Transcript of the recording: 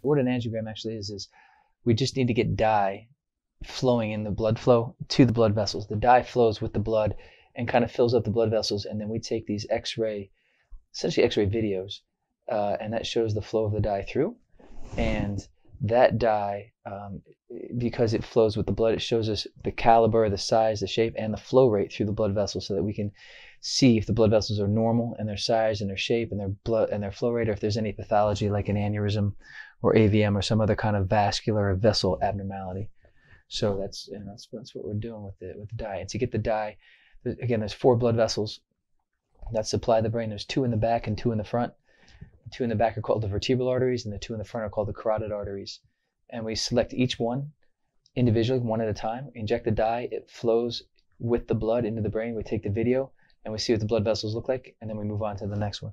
What an angiogram actually is is we just need to get dye flowing in the blood flow to the blood vessels. The dye flows with the blood and kind of fills up the blood vessels, and then we take these X-ray, essentially X-ray videos, uh, and that shows the flow of the dye through. And that dye, um, because it flows with the blood, it shows us the caliber, the size, the shape, and the flow rate through the blood vessels, so that we can see if the blood vessels are normal in their size and their shape and their blood and their flow rate, or if there's any pathology like an aneurysm or AVM or some other kind of vascular or vessel abnormality. So that's know, that's, that's what we're doing with the with the dye. And to get the dye, again, there's four blood vessels that supply the brain. There's two in the back and two in the front. The two in the back are called the vertebral arteries, and the two in the front are called the carotid arteries. And we select each one individually, one at a time. Inject the dye. It flows with the blood into the brain. We take the video and we see what the blood vessels look like, and then we move on to the next one.